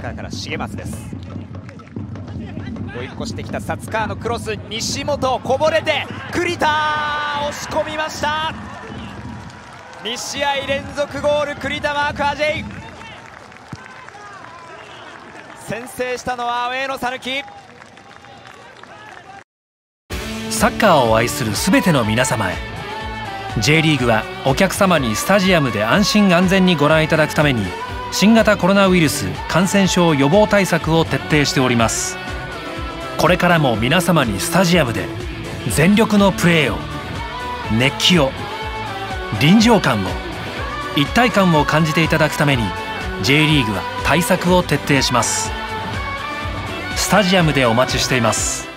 川から重松です。追い越してきた薩川のクロス西本こぼれて栗田押し込みました。2試合連続ゴール栗田マークアジェイ。先制したのはアウェーの讃岐サッカーを愛するすべての皆様へ。J リーグはお客様にスタジアムで安心安全にご覧いただくために新型コロナウイルス感染症予防対策を徹底しております。これからも皆様にスタジアムで全力のプレーを熱気を臨場感を一体感を感じていただくために J リーグは対策を徹底します。スタジアムでお待ちしています。